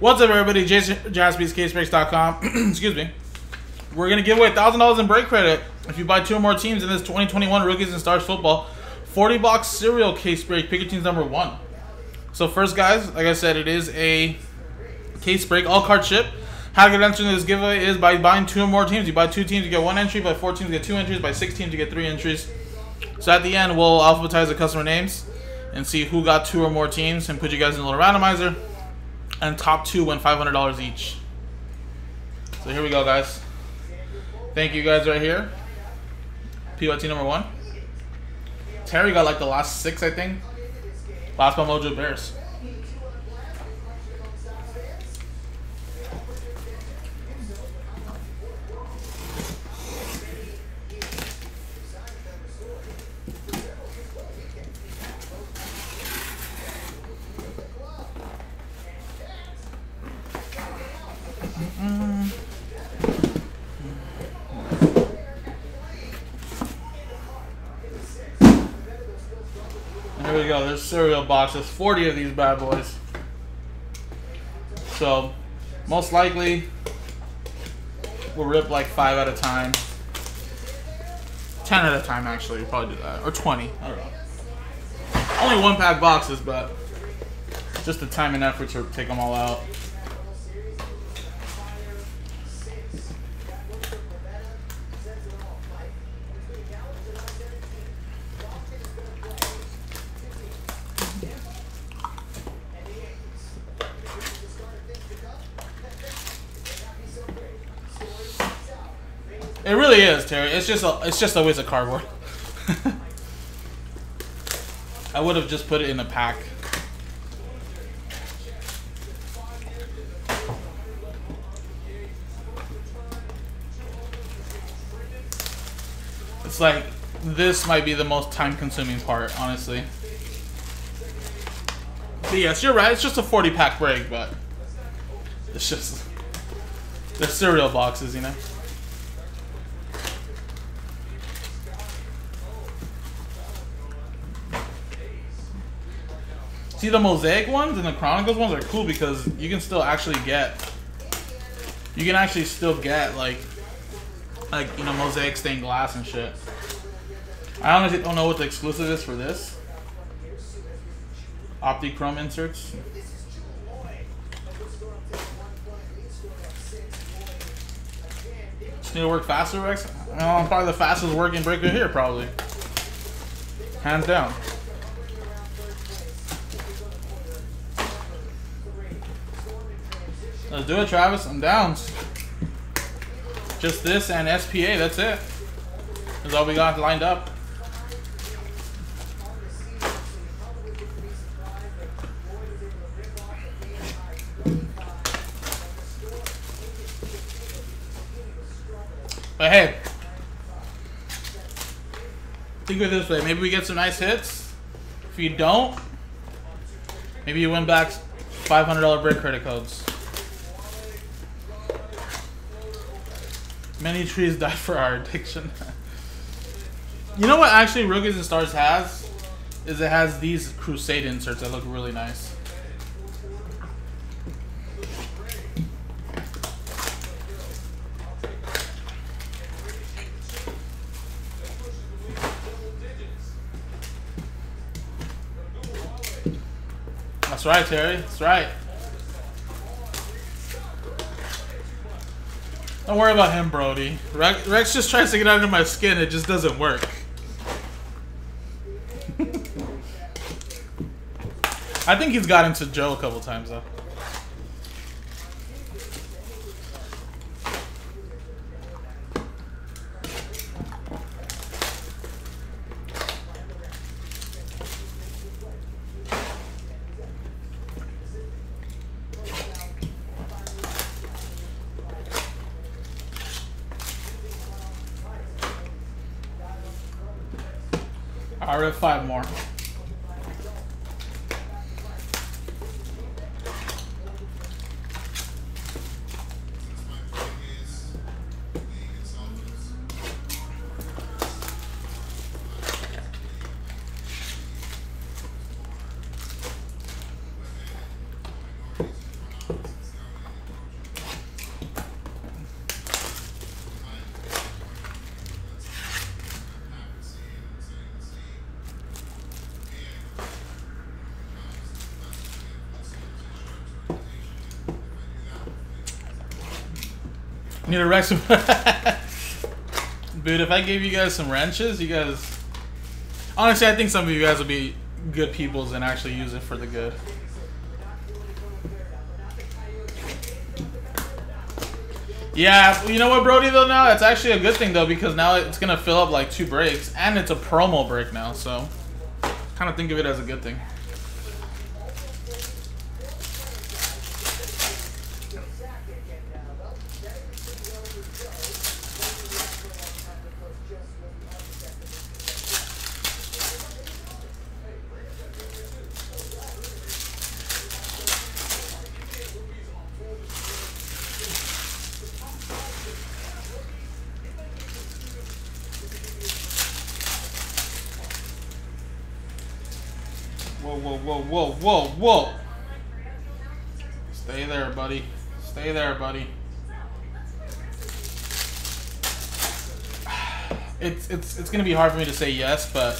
What's up, everybody? Jason JaspysCaseBreaks.com. Excuse me. We're gonna give away thousand dollars in break credit if you buy two or more teams in this 2021 Rookies and Stars football 40 box cereal case break. Pick your team's number one. So first, guys, like I said, it is a case break, all card ship. How to get entered in this giveaway is by buying two or more teams. You buy two teams, you get one entry. By four teams, you get two entries. By six teams, you get three entries. So at the end, we'll alphabetize the customer names and see who got two or more teams and put you guys in a little randomizer. And top two win $500 each. So here we go, guys. Thank you guys right here. PYT number one. Terry got like the last six, I think. Last by Mojo Bears. Here we go. There's cereal boxes. 40 of these bad boys. So, most likely, we'll rip like 5 at a time. 10 at a time, actually. We'll probably do that. Or 20. I don't know. Only one pack boxes, but just the time and effort to take them all out. It really is, Terry. It's just a, it's just a cardboard. I would have just put it in a pack. It's like this might be the most time-consuming part, honestly. But yes, you're right. It's just a 40 pack break, but it's just the cereal boxes, you know. See, the Mosaic ones and the Chronicles ones are cool because you can still actually get, you can actually still get like, like you know, Mosaic stained glass and shit. I honestly don't know what the exclusive is for this. Optichrome inserts. Need to work faster, Rex. I'm probably the fastest working breaker here, probably. Hands down. Let's do it, Travis. I'm down. Just this and SPA, that's it. That's all we got lined up. But hey, think of it this way. Maybe we get some nice hits. If you don't, maybe you win back $500 break credit codes. Many trees die for our addiction. you know what actually Rookies and Stars has? Is it has these Crusade inserts that look really nice. That's right, Terry. That's right. Don't worry about him, Brody. Rex, just tries to get under my skin. It just doesn't work. I think he's got into Joe a couple times, though. I have five more. Need a Rex. Dude, if I gave you guys some wrenches, you guys. Honestly, I think some of you guys will be good peoples and actually use it for the good. Yeah, you know what, Brody, though, now? It's actually a good thing, though, because now it's going to fill up like two breaks, and it's a promo break now, so kind of think of it as a good thing. Whoa, whoa, whoa, whoa, whoa. Stay there, buddy. Stay there, buddy. It's it's it's gonna be hard for me to say yes, but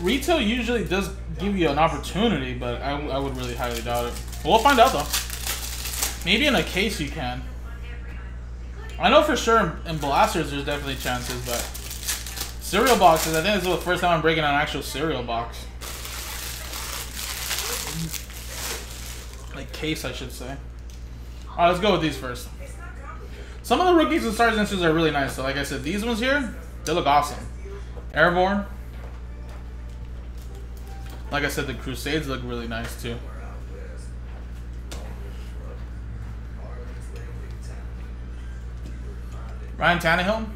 retail usually does give you an opportunity, but I, I would really highly doubt it. We'll find out though. Maybe in a case you can. I know for sure in blasters there's definitely chances, but cereal boxes, I think this is the first time I'm breaking an actual cereal box. Like case, I should say. Alright, let's go with these first. Some of the rookies and stars instances are really nice. So like I said, these ones here, they look awesome. Airborne. Like I said, the Crusades look really nice too. Ryan Tannehill.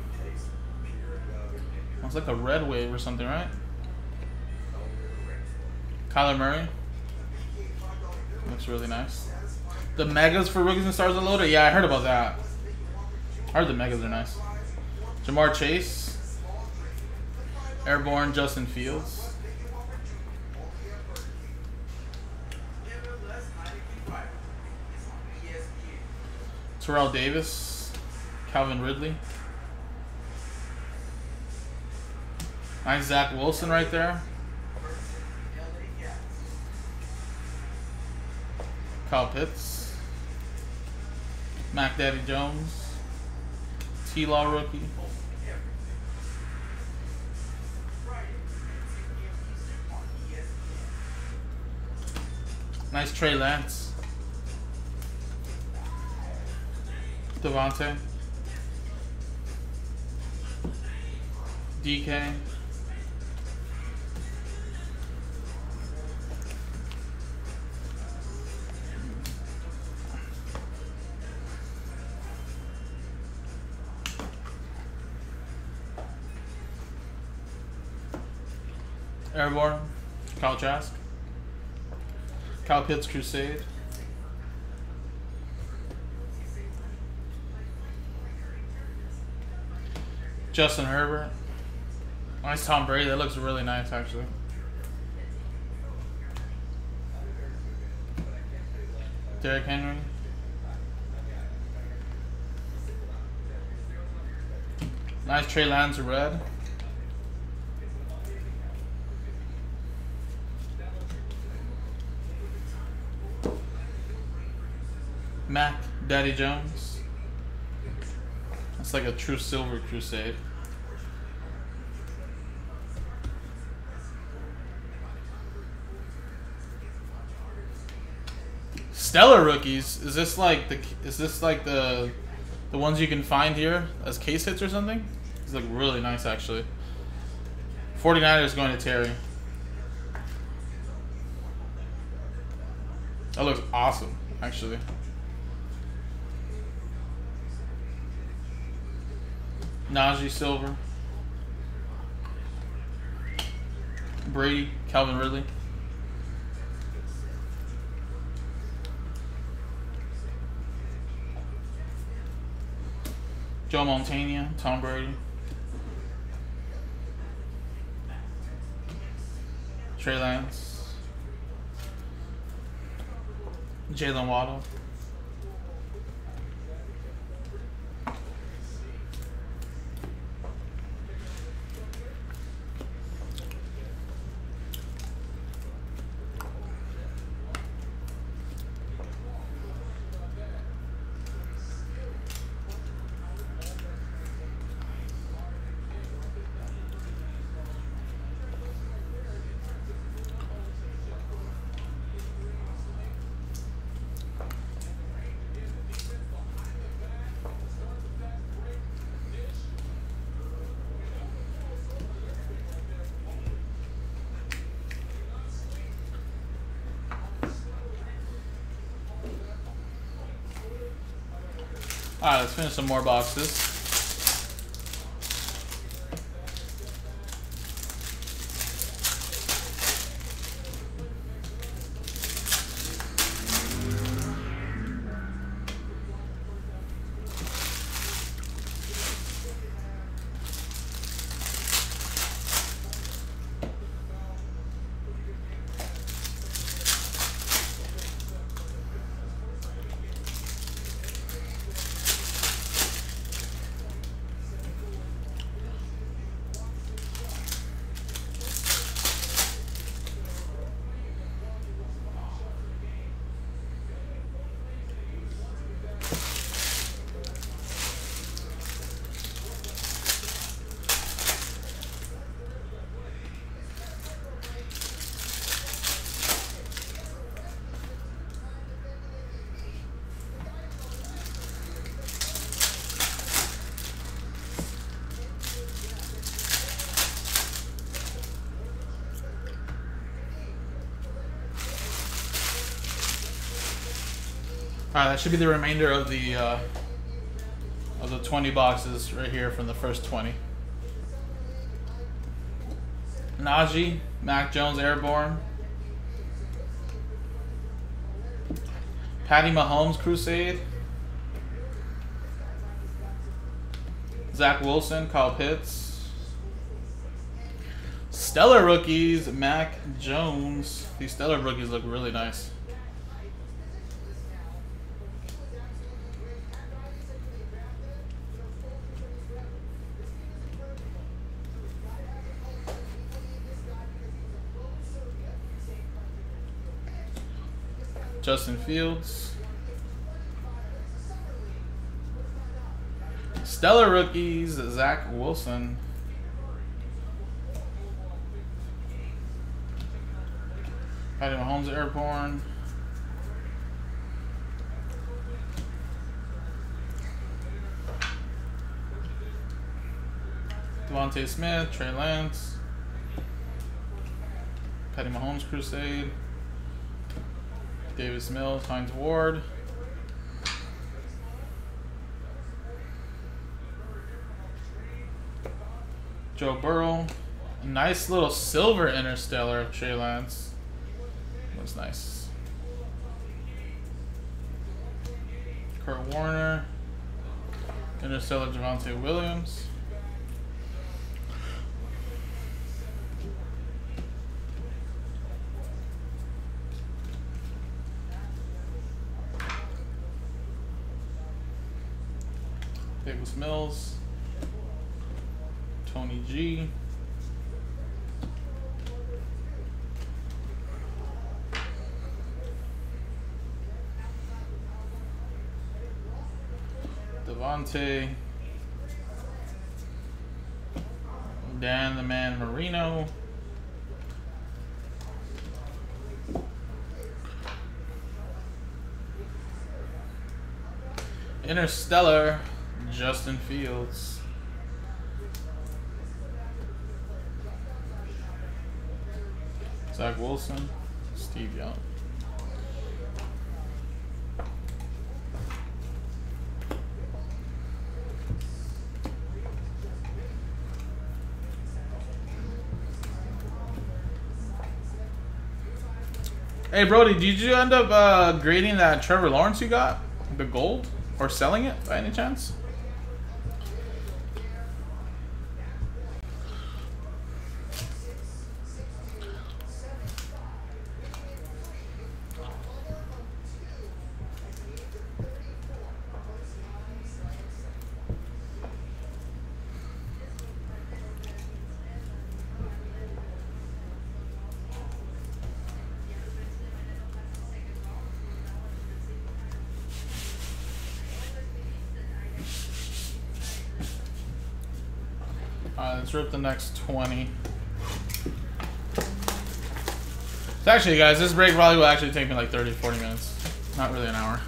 Looks like a red wave or something, right? Kyler Murray. Looks really nice. The megas for rookies and stars are loaded? Yeah, I heard about that. I heard the megas are nice. Ja'Marr Chase. Airborne Justin Fields. Terrell Davis. Calvin Ridley. Nice Zach Wilson right there. Kyle Pitts. Mac Daddy Jones. T-Law rookie. Nice Trey Lance. DeVonta. DK. Airborne, Kyle Trask, Kyle Pitts Crusade, Justin Herbert, nice Tom Brady. That looks really nice, actually. Derrick Henry. Nice Trey Lance red. Mac Daddy Jones. That's like a true silver crusade. Stellar rookies. Is this like the is this like the the ones you can find here as case hits or something? It's like really nice actually. 49ers going to Terry. That looks awesome, actually. Najee Silver. Brady, Calvin Ridley. Joe Montana, Tom Brady. Trey Lance. Jaylen Waddle. Alright, let's finish some more boxes. Alright, that should be the remainder of the uh, of the 20 boxes right here from the first 20. Najee, Mac Jones Airborne. Patty Mahomes Crusade. Zach Wilson, Kyle Pitts. Stellar rookies, Mac Jones. These stellar rookies look really nice. Justin Fields. Stellar rookies, Zach Wilson. Patty Mahomes Airborne. DeVonta Smith, Trey Lance. Patty Mahomes Crusade. Davis Mills, Hines Ward. Joe Burrow. Nice little silver interstellar of Trey Lance. Looks nice. Kurt Warner. Interstellar Javonte Williams. Davis Mills, Tony G. DeVonta, Dan the Man Marino. Interstellar Justin Fields. Zach Wilson, Steve Young. Hey Brody, did you end up uh, grading that Trevor Lawrence you got? The gold? Or selling it by any chance? Alright, let's rip the next 20. So actually, guys, this break probably will actually take me like 30 40 minutes. Not really an hour.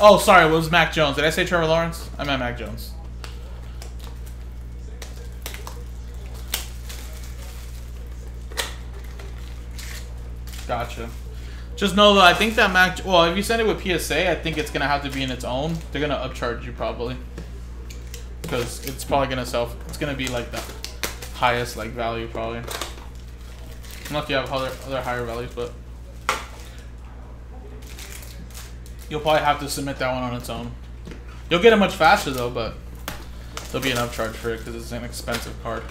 Oh, sorry, it was Mac Jones. Did I say Trevor Lawrence? I meant Mac Jones. Gotcha. Just know though, I think that Mac. Well, if you send it with PSA, I think it's gonna have to be in its own. They're gonna upcharge you probably, because it's probably gonna sell. It's gonna be like the highest like value probably. Unless you have other other higher values, but you'll probably have to submit that one on its own. You'll get it much faster though, but there'll be an upcharge for it because it's an expensive card.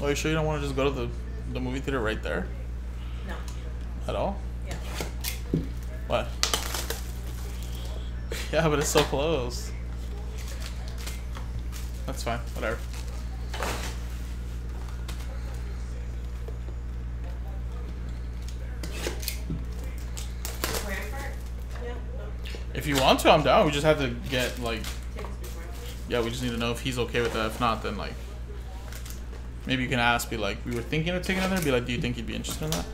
Are Oh, you sure you don't want to just go to the, the movie theater right there? No. At all? Yeah. What? Yeah, but it's so close. That's fine. Whatever. No. If you want to, I'm down. We just have to get like, yeah, we just need to know if he's okay with that. If not, then like, maybe you can ask, be like, we were thinking of taking another. Be like, do you think you'd be interested in that?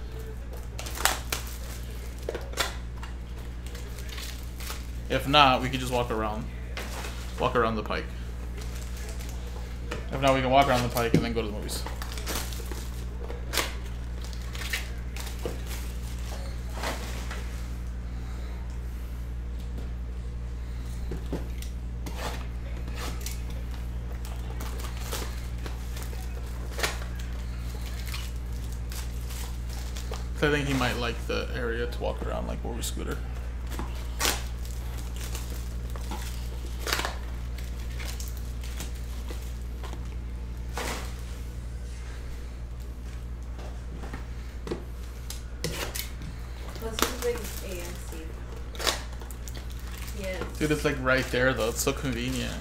If not, we could just walk around, walk around the pike. If not, we can walk around the pike and then go to the movies. Might like the area to walk around, like where we scooter. Plus, he's a big AMC. Yeah. Dude, it's like right there though. It's so convenient.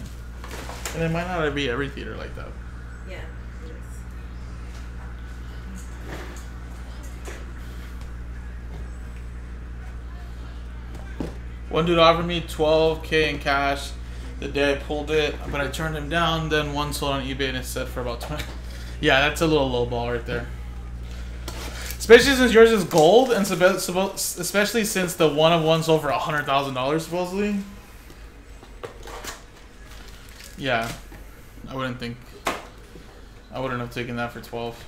And it might not be every theater like that. Yeah. it is. One dude offered me 12k in cash the day I pulled it, but I turned him down. Then one sold on eBay and it said for about 20. Yeah, that's a little low ball right there. Especially since yours is gold, and especially since the one of one sold for hundred thousand dollars supposedly. Yeah, I wouldn't think. I wouldn't have taken that for twelve.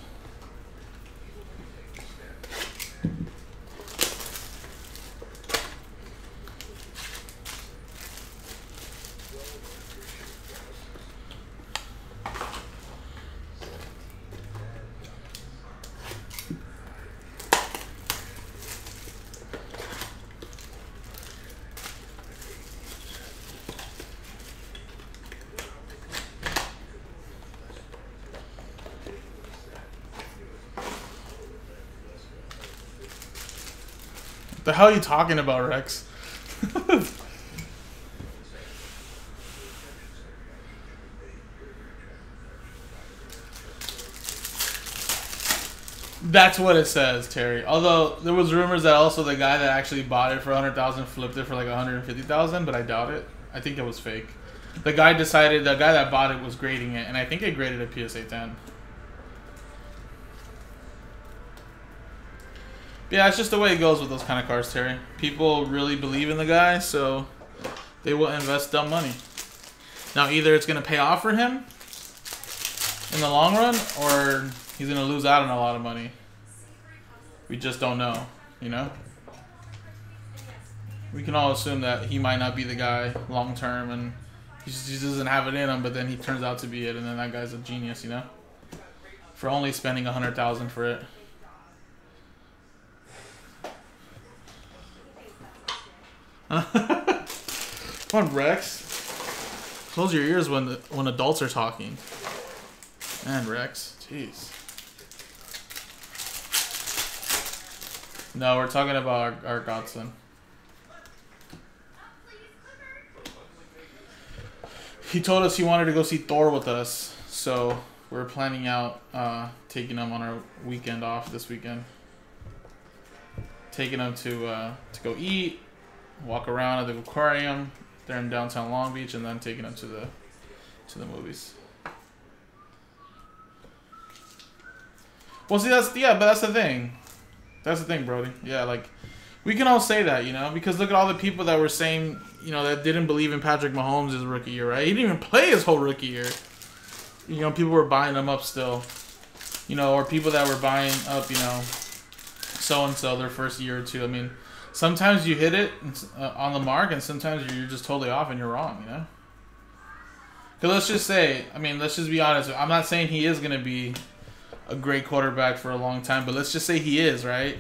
Hell are you talking about, Rex? That's what it says, Terry. Although there was rumors that also the guy that actually bought it for hundred thousand flipped it for like one hundred fifty thousand, but I doubt it. I think it was fake. The guy decided the guy that bought it was grading it, and I think it graded a PSA ten. Yeah, it's just the way it goes with those kind of cars, Terry. People really believe in the guy, so they will invest dumb money. Now, either it's going to pay off for him in the long run, or he's going to lose out on a lot of money. We just don't know, you know? we can all assume that he might not be the guy long term, and he just, he doesn't have it in him. But then he turns out to be it, and then that guy's a genius, you know. For only spending a hundred thousand for it. Come on, Rex. Close your ears when the, when adults are talking. Man, Rex, jeez. No, we're talking about our, our godson. He told us he wanted to go see Thor with us, so we're planning out uh, taking him on our weekend off this weekend. Taking him to uh, to go eat, walk around at the aquarium there in downtown Long Beach, and then taking them to the to the movies. Well, see, that's yeah, but that's the thing. That's the thing, Brody. Yeah, like we can all say that, you know, because look at all the people that were saying, you know, that didn't believe in Patrick Mahomes' his rookie year, right? He didn't even play his whole rookie year. You know, people were buying him up still. You know, or people that were buying up, you know, so and so their first year or two. I mean, sometimes you hit it uh, on the mark, and sometimes you're just totally off and you're wrong. You know. Cause let's just say, I mean, let's just be honest. I'm not saying he is gonna be a great quarterback for a long time, but let's just say he is, right?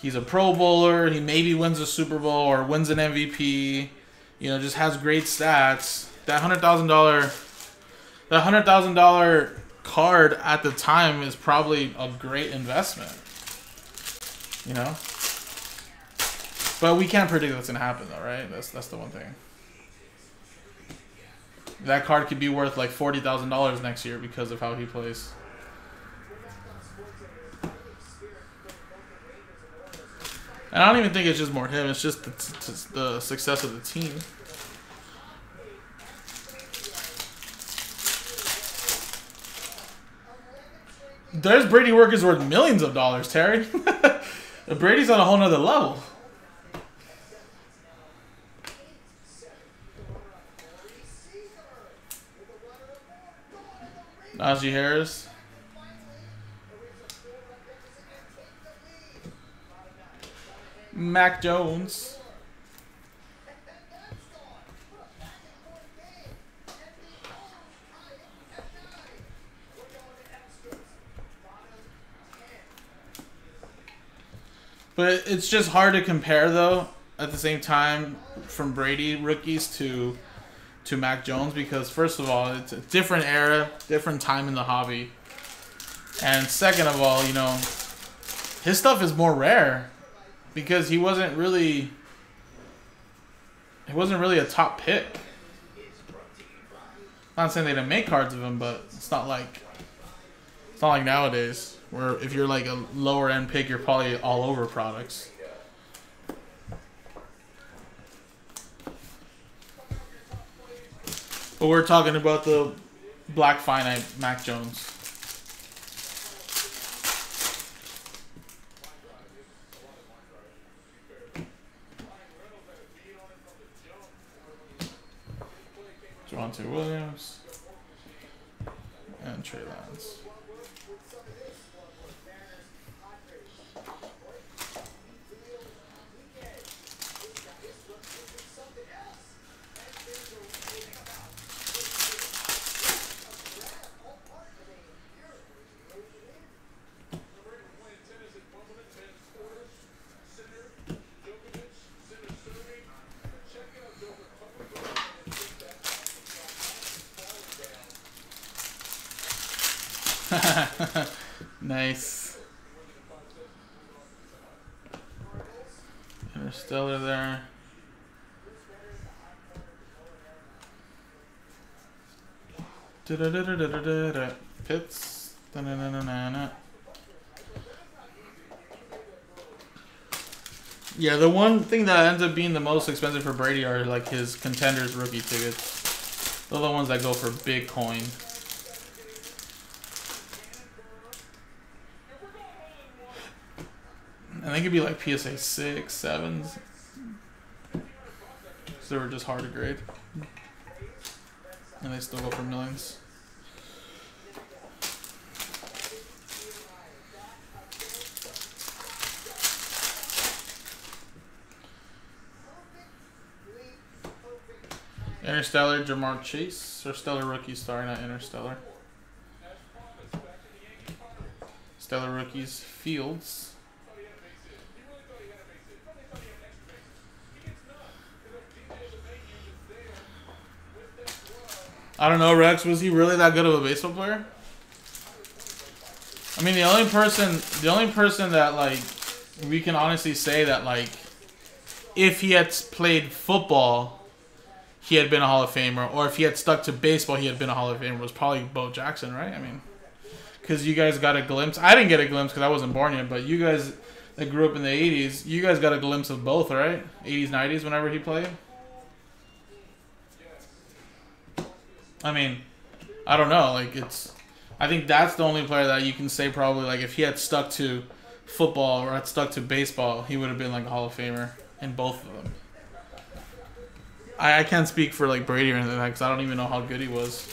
He's a Pro Bowler. He maybe wins a Super Bowl or wins an MVP. You know, just has great stats. That hundred thousand dollar, that hundred thousand dollar card at the time is probably a great investment. You know. But we can't predict what's gonna happen, though, right? That's that's the one thing. That card could be worth like forty thousand dollars next year because of how he plays. And I don't even think it's just more him. It's just the, the success of the team. There's Brady workers worth millions of dollars, Terry. Brady's on a whole nother level. Najee Harris. Mac Jones. But it's just hard to compare though at the same time from Brady rookies to to Mac Jones because first of all, it's a different era, different time in the hobby. And second of all, you know, his stuff is more rare because he wasn't really he wasn't really a top pick. Not saying they didn't make cards of him, but it's not like it's not like nowadays where if you're like a lower end pick, you're probably all over products. But we're talking about the Black Finite Mac Jones. Javonte Williams and Trey Lance. Nice. Interstellar there. Da-da-da-da-da-da-da. Pitts. Da-na-na-na-na-na. Yeah, the one thing that ends up being the most expensive for Brady are like his contenders rookie tickets. Those are the ones that go for big coin. And they could be like PSA 6, 7s. So they were just hard to grade. And they still go for millions. Interstellar, Ja'Marr Chase. Or Stellar Rookies, sorry, not Interstellar. Stellar Rookies, Fields. I don't know, Rex. Was he really that good of a baseball player? I mean, the only person, the only person that like we can honestly say that like, if he had played football, he had been a Hall of Famer, or if he had stuck to baseball, he had been a Hall of Famer. Was probably Bo Jackson, right? I mean, because you guys got a glimpse. I didn't get a glimpse because I wasn't born yet, but you guys that grew up in the '80s, you guys got a glimpse of both, right? '80s, '90s, whenever he played. I mean, I don't know. Like it's, I think that's the only player that you can say probably like if he had stuck to football or had stuck to baseball, he would have been like a Hall of Famer in both of them. I, I can't speak for like Brady or anything like because I don't even know how good he was,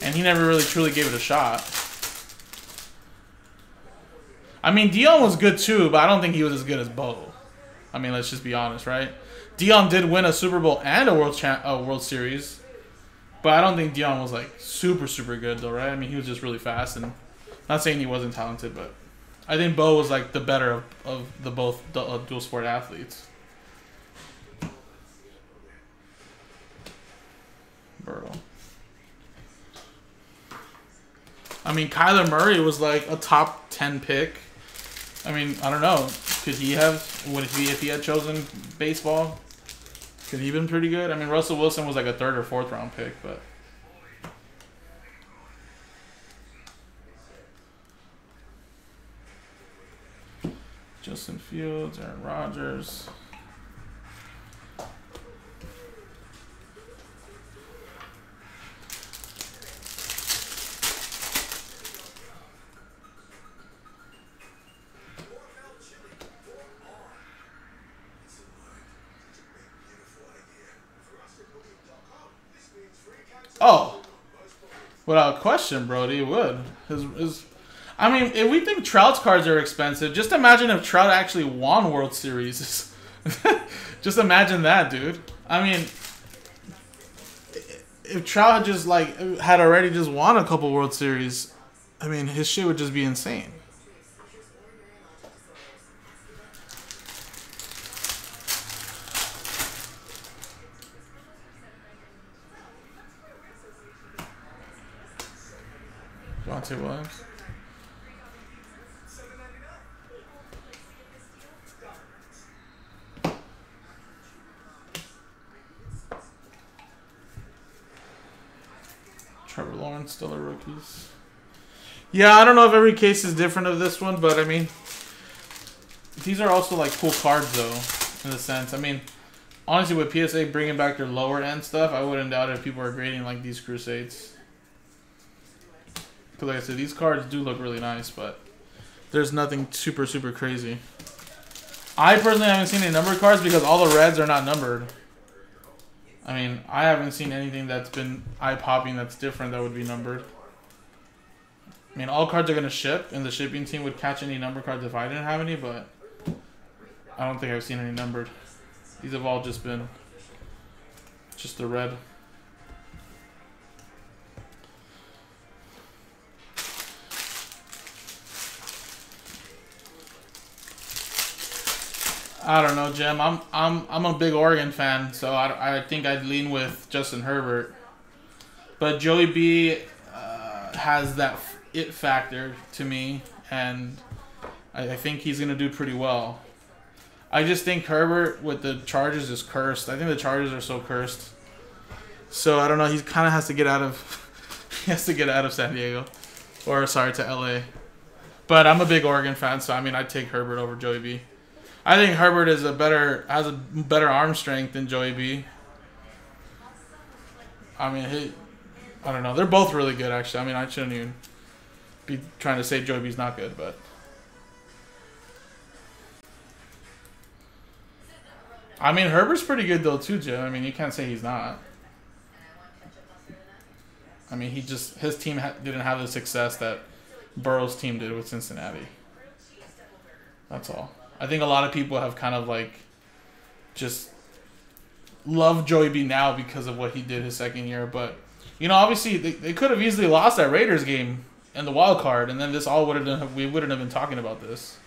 and he never really truly gave it a shot. I mean, Deion was good too, but I don't think he was as good as Bo. I mean, let's just be honest, right? Deion did win a Super Bowl and a World Cha- a World Series. But I don't think Deion was like super super good though, right? I mean, he was just really fast, and not saying he wasn't talented, but I think Bo was like the better of, of the both uh, dual sport athletes. Burrow. I mean, Kyler Murray was like a top ten pick. I mean, I don't know. Could he have? Would he if he had chosen baseball? Could he been pretty good? I mean, Russell Wilson was like a third or fourth round pick, but. Justin Fields, Aaron Rodgers. Oh, without question, Brody would. His, his, I mean, if we think Trout's cards are expensive, just imagine if Trout actually won World Series. just imagine that, dude. I mean, if Trout just like had already just won a couple World Series, I mean, his shit would just be insane. Javonte Williams. Trevor Lawrence, Stellar rookies. Yeah, I don't know if every case is different of this one, but I mean, these are also like cool cards though, in a sense. I mean, honestly, with PSA bringing back their lower end stuff, I wouldn't doubt if people are grading like these Crusades. Because like I said, these cards do look really nice, but there's nothing super, super crazy. I personally haven't seen any numbered cards because all the reds are not numbered. I mean, I haven't seen anything that's been eye-popping that's different that would be numbered. I mean, all cards are going to ship, and the shipping team would catch any number cards if I didn't have any, but I don't think I've seen any numbered. These have all just been just the red. I don't know, Jim. I'm I'm I'm a big Oregon fan, so I, I think I'd lean with Justin Herbert. But Joey B uh, has that it factor to me, and I, I think he's gonna do pretty well. I just think Herbert with the Chargers is cursed. I think the Chargers are so cursed. So I don't know. He kind of has to get out of he has to get out of San Diego, or sorry to LA. But I'm a big Oregon fan, so I mean I'd take Herbert over Joey B. I think Herbert is a better has a better arm strength than Joey B. I mean, he, I don't know. They're both really good, actually. I mean, I shouldn't even be trying to say Joey B's not good, but. I mean, Herbert's pretty good though too, Jim. I mean, you can't say he's not. I mean, he just his team ha- didn't have the success that Burrow's team did with Cincinnati. That's all. I think a lot of people have kind of like just love Joey B now because of what he did his second year. But you know, obviously they, they could have easily lost that Raiders game in the wild card, and then this all would have we wouldn't have been talking about this.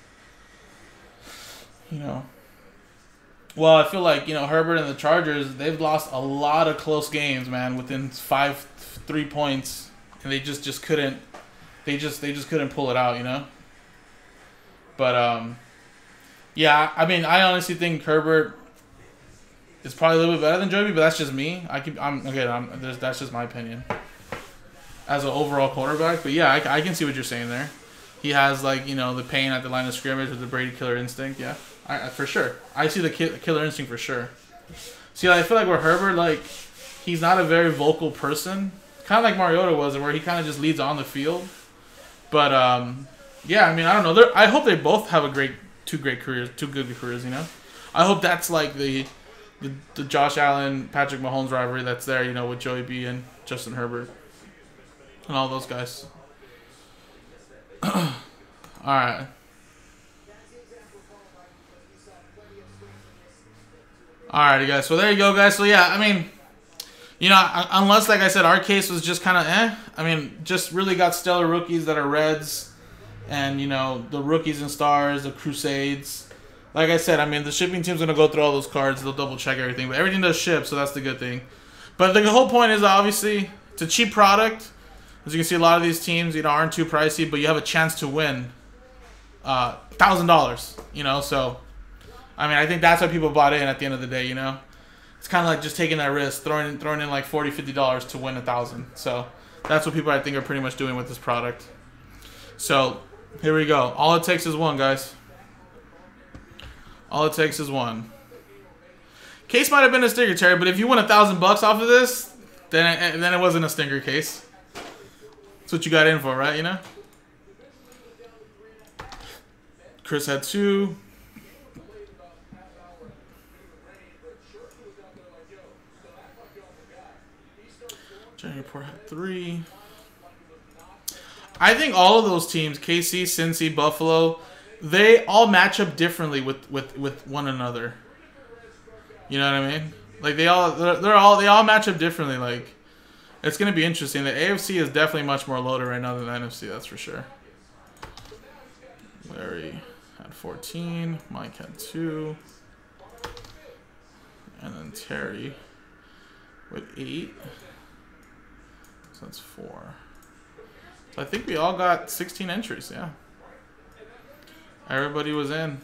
You know. Well, I feel like you know Herbert and the Chargers. They've lost a lot of close games, man, within five, three points, and they just just couldn't. They just they just couldn't pull it out, you know. But um, yeah, I mean, I honestly think Herbert is probably a little bit better than Joey, but that's just me. I keep I'm okay. I'm that's just my opinion as an overall quarterback. But yeah, I, I can see what you're saying there. He has like you know the pain at the line of scrimmage with the Brady killer instinct. Yeah, I, I for sure. I see the ki- killer instinct for sure. See, I feel like with Herbert, like he's not a very vocal person, kind of like Mariota was, where he kind of just leads on the field. But um, yeah, I mean, I don't know. They're, I hope they both have a great, two great careers, two good careers. You know, I hope that's like the, the, the Josh Allen, Patrick Mahomes rivalry that's there. You know, with Joey B and Justin Herbert, and all those guys. all right. Alrighty, guys. So there you go, guys. So yeah, I mean, you know, unless like I said, our case was just kind of eh. I mean, just really got stellar rookies that are Reds, and you know the rookies and stars, the Crusades. Like I said, I mean the shipping team's gonna go through all those cards. They'll double check everything, but everything does ship, so that's the good thing. But the whole point is obviously it's a cheap product. As you can see, a lot of these teams, you know, aren't too pricey, but you have a chance to win uh, thousand dollars. You know, so I mean, I think that's why people bought in at the end of the day, you know? It's kind of like just taking that risk, throwing in, throwing in like 40 $50 to win a 1000 So that's what people, I think, are pretty much doing with this product. So here we go. All it takes is one, guys. All it takes is one. Case might have been a stinger, Terry, but if you win a thousand bucks off of this, then it, eh, then it wasn't a stinger case. That's what you got in for, right? You know. Chris had two. Port had three. I think all of those teams, KC, Cincy, Buffalo, they all match up differently with, with, with one another. You know what I mean? Like they all they're, they're all they all match up differently. Like it's gonna be interesting. The AFC is definitely much more loaded right now than the NFC. That's for sure. Larry had 14. Mike had two. And then Terry with eight So that's four. So I think we all got 16 entries, yeah. Everybody was in.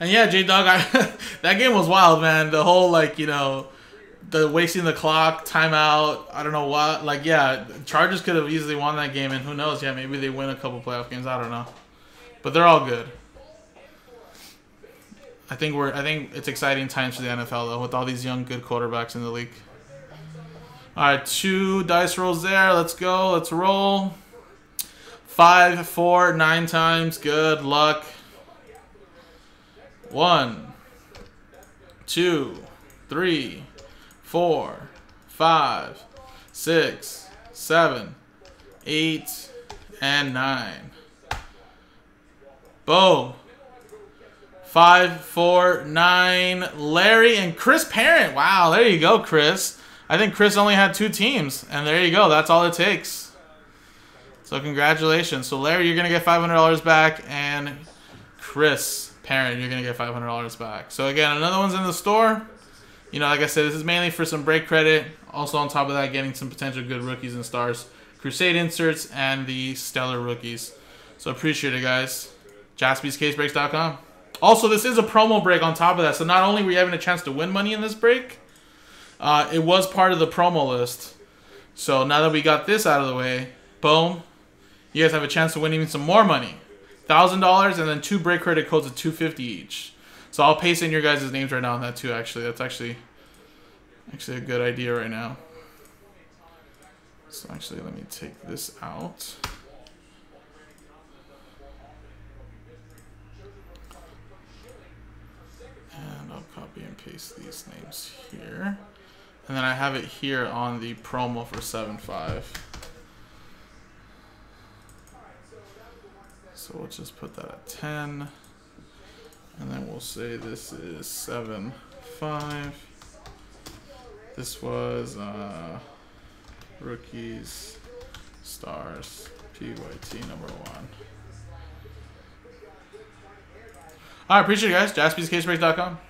And yeah, J Dog, that game was wild, man. The whole like you know, the wasting the clock, timeout. I don't know what. Like yeah, Chargers could have easily won that game, and who knows? Yeah, maybe they win a couple playoff games. I don't know, but they're all good. I think we're I think it's exciting times for the NFL though with all these young good quarterbacks in the league. All right, two dice rolls there. Let's go. Let's roll. Five, four, nine times. Good luck. One, two, three, four, five, six, seven, eight, and nine. Boom. Five, four, nine. Larry and Chris Parent. Wow, there you go, Chris. I think Chris only had two teams, and there you go. That's all it takes. So congratulations. So Larry, you're gonna get five hundred dollars back, and Chris Parent, you're gonna get five hundred dollars back. So again, another one's in the store. You know, like I said, this is mainly for some break credit. Also, on top of that, getting some potential good rookies and stars, Crusade inserts, and the stellar rookies. So appreciate it, guys. JaspysCaseBreaks.com. Also, this is a promo break on top of that. So not only were you having a chance to win money in this break, uh, it was part of the promo list. So now that we got this out of the way, boom, you guys have a chance to win even some more money. Thousand dollars and then two break credit codes of two fifty each. So I'll paste in your guys' names right now on that too. Actually, that's actually actually a good idea right now. So actually, let me take this out. Copy and paste these names here. And then I have it here on the promo for 7.5. So So we'll just put that at 10. And then we'll say this is 7, 5. This was uh, Rookies, Stars, PYT number 1. Alright, appreciate it, guys. JaspysCaseBreaks.com.